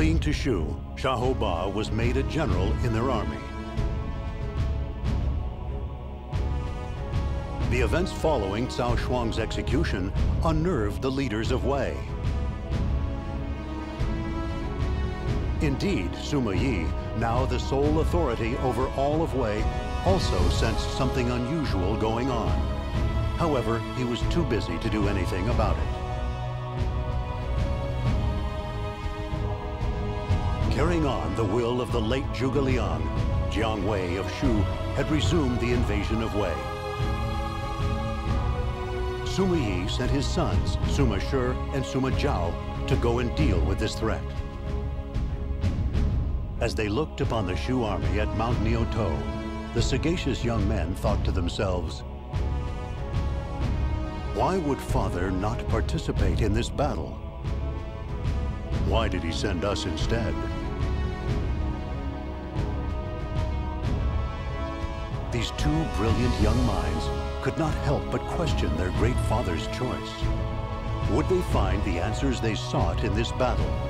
Fleeing to Shu, Xiahou Ba was made a general in their army. The events following Cao Shuang's execution unnerved the leaders of Wei. Indeed, Sima Yi, now the sole authority over all of Wei, also sensed something unusual going on. However, he was too busy to do anything about it. Carrying on the will of the late Zhuge Liang, Jiang Wei of Shu had resumed the invasion of Wei. Sima Yi sent his sons, Sima Shi and Sima Zhao, to go and deal with this threat. As they looked upon the Shu army at Mount Niutou, the sagacious young men thought to themselves, why would father not participate in this battle? Why did he send us instead? These two brilliant young minds could not help but question their great father's choice. Would they find the answers they sought in this battle?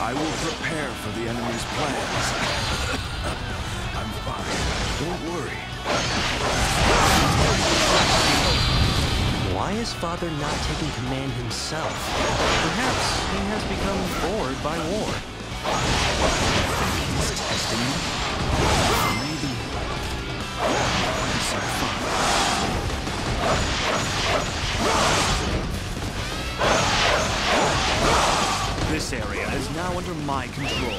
I will prepare for the enemy's plans. I'm fine. Don't worry. Why is Father not taking command himself? Perhaps he has become bored by war. He's testing me? Maybe. This area is now under my control.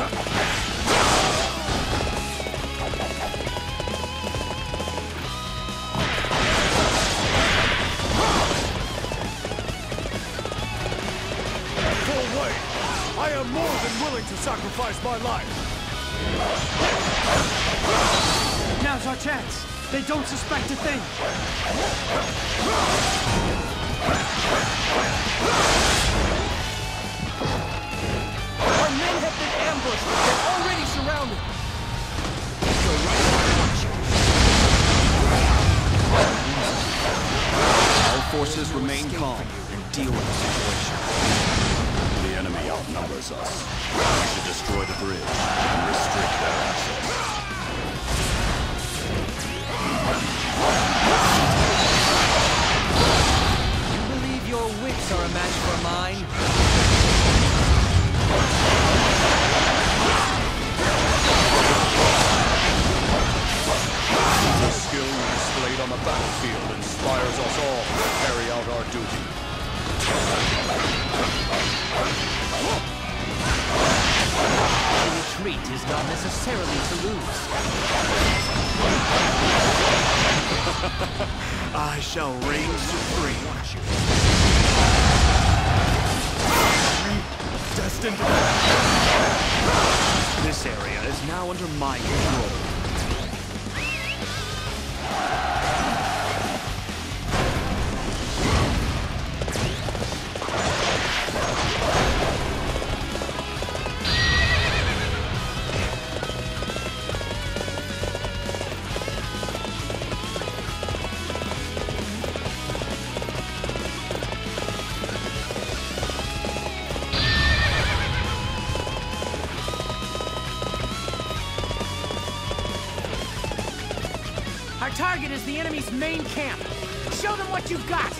I am more than willing to sacrifice my life. Now's our chance. They don't suspect a thing. Forces remain calm and deal with the situation. The enemy outnumbers us. We should destroy the bridge and restrict their access. You believe your wits are a match for mine? Skill you displayed on the battlefield inspires us all to carry out our duty. To retreat is not necessarily to lose. I shall reign supreme. Destined to This area is now under my control. Target is the enemy's main camp. Show them what you've got.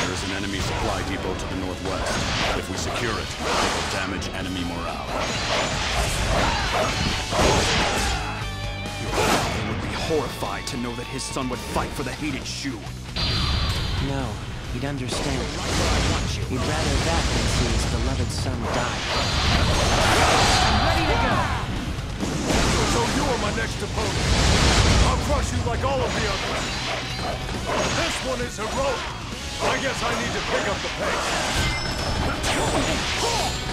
There is an enemy supply depot to the northwest. If we secure it, it will damage enemy morale. Your father would be horrified to know that his son would fight for the hated Shu. No, he'd understand. He'd rather that than see his beloved son die. So you are my next opponent. I'll crush you like all of the others. This one is heroic. I guess I need to pick up the pace.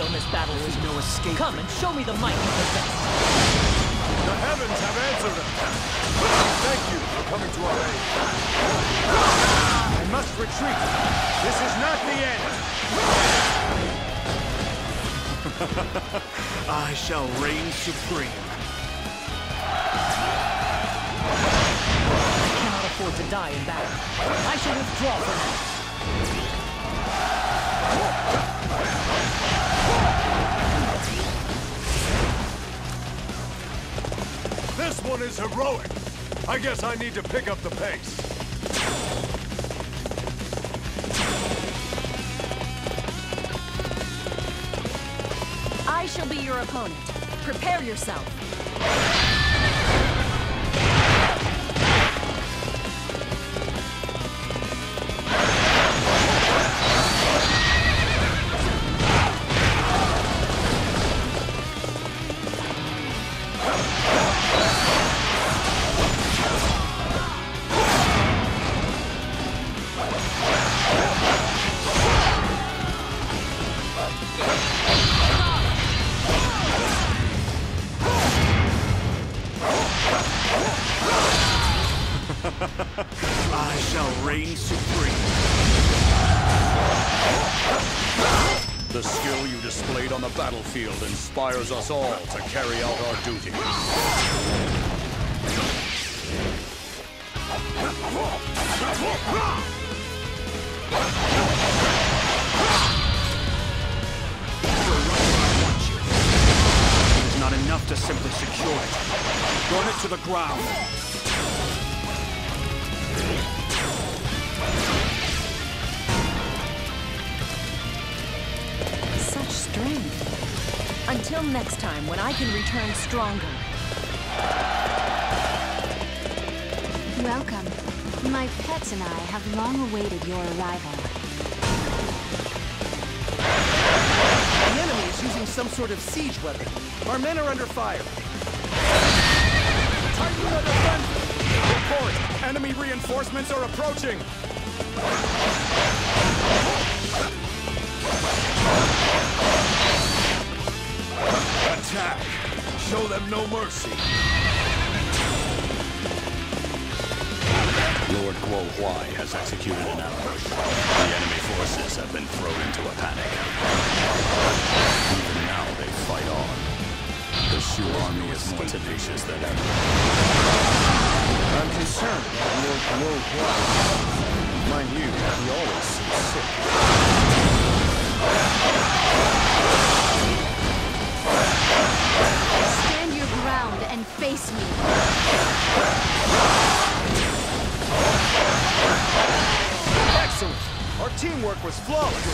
Thing on this battlefield. There's no escape. Come and show me the might you possess. The heavens have answered us. Thank you for coming to our aid. I must retreat. This is not the end. I shall reign supreme. I cannot afford to die in battle. I shall withdraw for now. One is heroic. I guess I need to pick up the pace. I shall be your opponent. Prepare yourself. I shall reign supreme. The skill you displayed on the battlefield inspires us all to carry out our duty. It is not enough to simply secure it. Burn it to the ground. Until next time, when I can return stronger. Welcome. My pets and I have long awaited your arrival. The enemy is using some sort of siege weapon. Our men are under fire. Tighten the defense! Report! Enemy reinforcements are approaching! Attack! Show them no mercy. Lord Guo Huai has executed an ambush. The enemy forces have been thrown into a panic. Even now they fight on. The Shu army is more tenacious than ever. I'm concerned about Lord Guo Huai. Mind you, he always seems sick. Stand your ground and face me. Excellent! Our teamwork was flawless.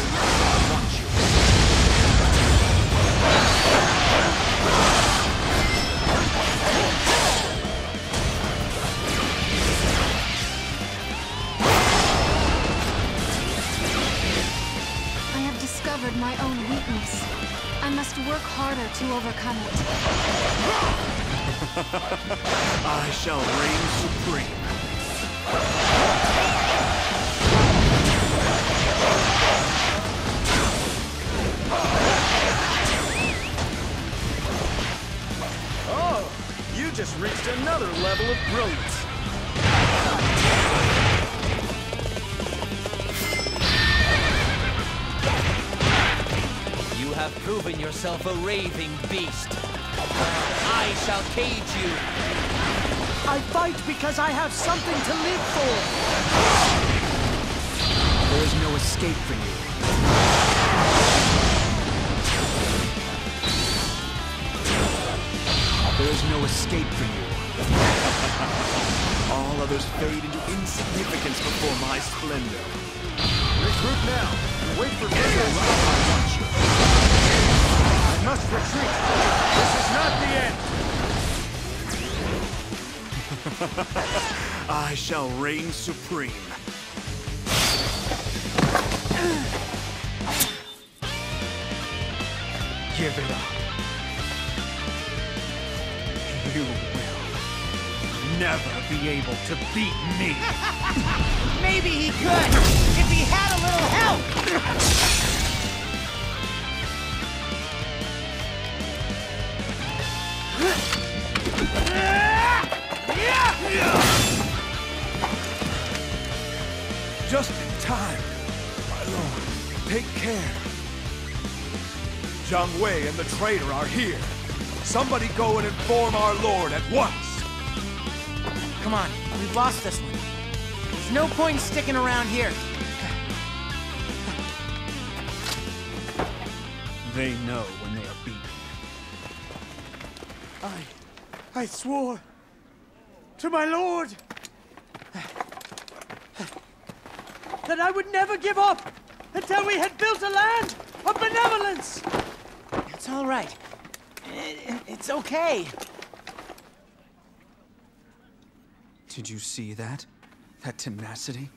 I have discovered my own weakness. I must work harder to overcome it. I shall reign supreme. Oh, you just reached another level of brilliance. You have proven yourself a raving beast. Uh, I shall cage you. I fight because I have something to live for. There is no escape for you. There is no escape for you. All others fade into insignificance before my splendor. Regroup now. and Wait for further I must retreat. This is not the end. I shall reign supreme. Give it up. You will never be able to beat me. Maybe he could, if he had a little help! Just in time. My lord, take care. Jiang Wei and the traitor are here. Somebody go and inform our lord at once. Come on, we've lost this one. There's no point in sticking around here. They know when they are beaten. I, I swore to my lord that I would never give up until we had built a land of benevolence. It's all right. I- It's okay. Did you see that? That tenacity?